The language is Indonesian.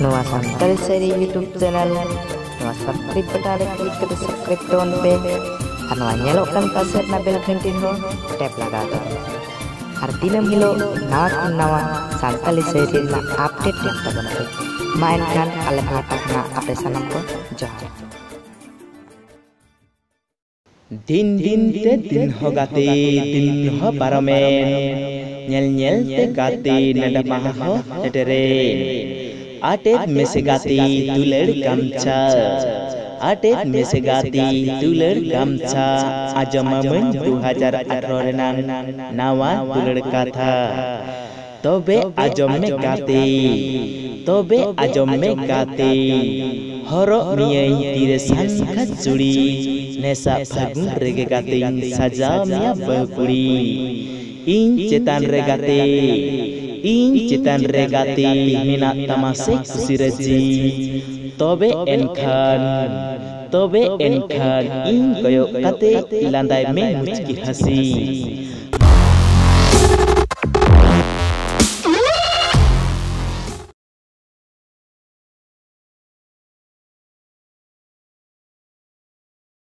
Nuwah santai seri YouTube channel. Nuwah subscribe pada klik ke subscribe tuan B. Anuwah nyelokkan kaset nabil lo, Tap lagi ada. Arti nemilo nak nuwah santai seri la update yang terbaru. Mainkan alat latak na update salam pun Jauh. Din din te din ho gati din ho baromen. Nyel nyel te gati nada maha ho nederen. आटेत मेसेगाती तुलेर गामছা আটের মেসে গাতি তুলের গামছা আজ মামন দু হাজার আঠারোর নাম নাওয়া তুলের কাথা তবে আজমে গাতে তবে আজমে গাতে হর মিয়াই তীরে সাংখা চুড়ি নেশা ফাগুন রেগে গাতে সাজা মিয়া বহুকুড়ি ইন চেতান রে গাতে ᱤᱧ ᱪᱮᱛᱟᱱ ᱨᱮ ᱜᱟᱛᱮ ᱢᱮᱱᱟᱜ ᱛᱟᱢᱟ ᱥᱮ ᱠᱩᱥᱤ ᱨᱟᱹᱡᱤ ᱛᱚᱵᱮ ᱮᱱᱠᱷᱟᱱ ᱛᱚᱵᱮ ᱮᱱᱠᱷᱟᱱ ᱤᱧ ᱠᱚᱭᱚᱜ ᱠᱟᱛᱮ ᱞᱟᱸᱫᱟᱭ ᱢᱮ ᱢᱩᱪᱠᱤ ᱦᱟᱥᱤ